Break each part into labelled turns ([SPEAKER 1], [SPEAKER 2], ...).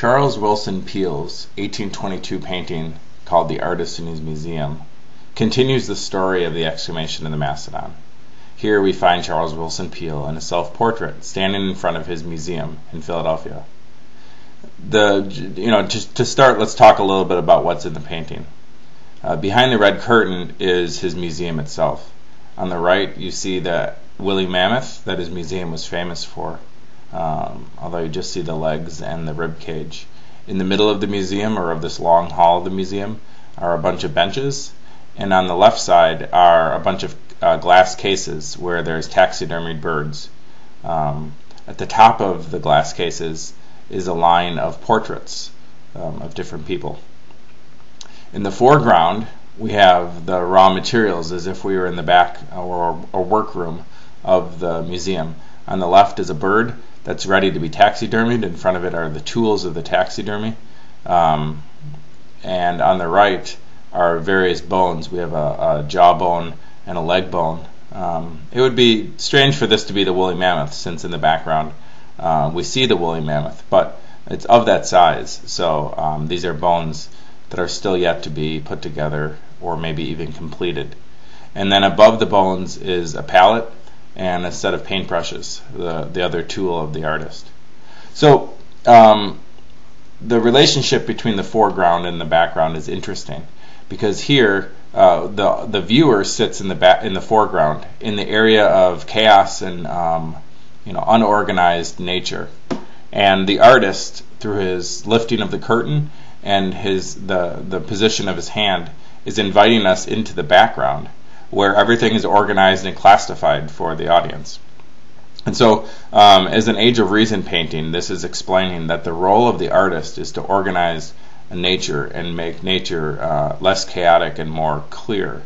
[SPEAKER 1] Charles Willson Peale's 1822 painting called The Artist in His Museum continues the story of the excavation of the mastodon. Here we find Charles Willson Peale in a self-portrait standing in front of his museum in Philadelphia. The you know just to start, let's talk a little bit about what's in the painting. Uh, behind the red curtain is his museum itself. On the right, you see the woolly mammoth that his museum was famous for um, although you just see the legs and the rib cage. In the middle of the museum, or of this long hall of the museum, are a bunch of benches, and on the left side are a bunch of uh, glass cases where there's taxidermied birds. Um, at the top of the glass cases is a line of portraits um, of different people. In the foreground, we have the raw materials as if we were in the back or a workroom of the museum. On the left is a bird that's ready to be taxidermied. In front of it are the tools of the taxidermy. Um, and on the right are various bones. We have a, a jawbone and a leg bone. Um, it would be strange for this to be the woolly mammoth, since in the background uh, we see the woolly mammoth, but it's of that size. So um, these are bones that are still yet to be put together or maybe even completed. And then above the bones is a palette and a set of paintbrushes, the, the other tool of the artist. So um, the relationship between the foreground and the background is interesting because here uh, the the viewer sits in the back in the foreground in the area of chaos and um, you know unorganized nature, and the artist through his lifting of the curtain and his the the position of his hand is inviting us into the background where everything is organized and classified for the audience. And so, um, as an Age of Reason painting, this is explaining that the role of the artist is to organize nature and make nature uh, less chaotic and more clear.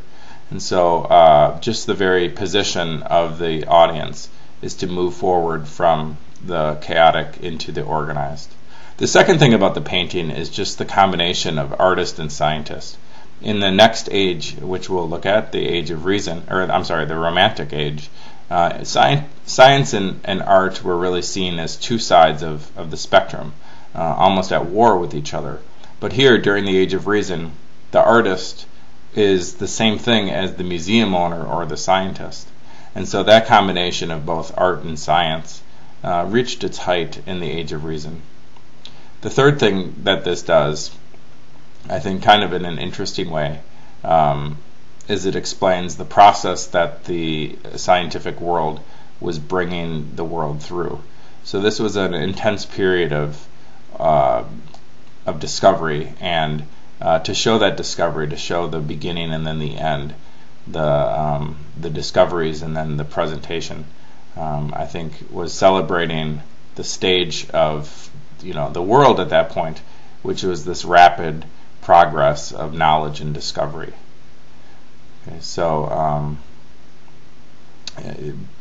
[SPEAKER 1] And so, uh, just the very position of the audience is to move forward from the chaotic into the organized. The second thing about the painting is just the combination of artist and scientist in the next age, which we'll look at, the age of reason, or I'm sorry, the romantic age, uh, science, science and, and art were really seen as two sides of, of the spectrum, uh, almost at war with each other. But here, during the age of reason, the artist is the same thing as the museum owner or the scientist. And so that combination of both art and science uh, reached its height in the age of reason. The third thing that this does I think, kind of in an interesting way, um, is it explains the process that the scientific world was bringing the world through. So this was an intense period of uh, of discovery, and uh, to show that discovery, to show the beginning and then the end, the um, the discoveries and then the presentation, um, I think was celebrating the stage of you know the world at that point, which was this rapid progress of knowledge and discovery. Okay, so um,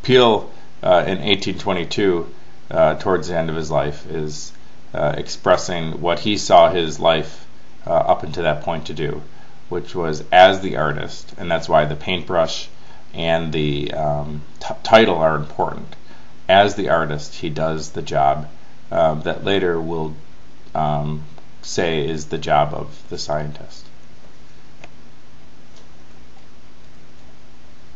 [SPEAKER 1] Peale uh, in 1822, uh, towards the end of his life, is uh, expressing what he saw his life uh, up until that point to do, which was as the artist, and that's why the paintbrush and the um, title are important. As the artist, he does the job uh, that later will um, say is the job of the scientist.